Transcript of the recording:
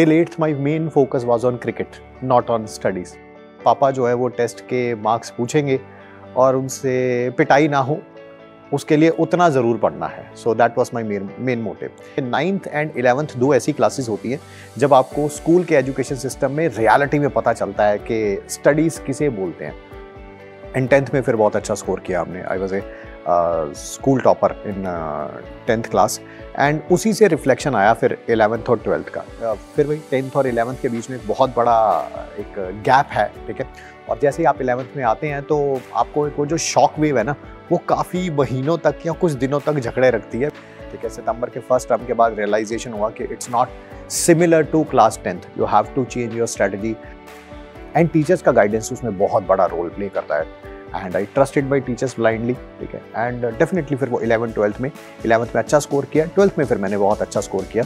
Till eighth my main focus was on cricket not on studies पापा जो है वो टेस्ट के मार्क्स पूछेंगे और उनसे पिटाई ना हो, उसके लिए उतना ज़रूर पढ़ना है। So that was my main motive ninth and eleventh दो ऐसी क्लासेस होती हैं, जब आपको स्कूल के एजुकेशन सिस्टम में रियलिटी में पता चलता है कि स्टडीज़ किसे बोलते हैं। एंड टेंथ में फिर बहुत अच्छा स्कोर किया हमने I was a school topper in tenth class and उसी से रिफ्लेक्शन आया फिर एलेवेंथ और ट्वेल्थ का। Uh, फिर वही टेंथ और इलेवेंथ के बीच में एक बहुत बड़ा एक गैप है ठीक है? और जैसे ही आप इलेवेंथ में आते हैं तो आपको एक वो जो शॉक वेव है ना वो काफ़ी महीनों तक या कुछ दिनों तक झगड़े रखती है ठीक है? सितंबर के फ़र्स्ट टर्म के बाद रियलाइजेशन हुआ कि it's not similar to class tenth you have to change your strategy and teachers का गाइडेंस उसमें बहुत बड़ा रोल प्ले करता है। And I trusted by teachers blindly ठीक है? एंड डेफिनेटली फिर वो इलेवन ट्वेल्थ में इलेवंथ में अच्छा स्कोर किया ट्वेल्थ में फिर मैंने बहुत अच्छा स्कोर किया।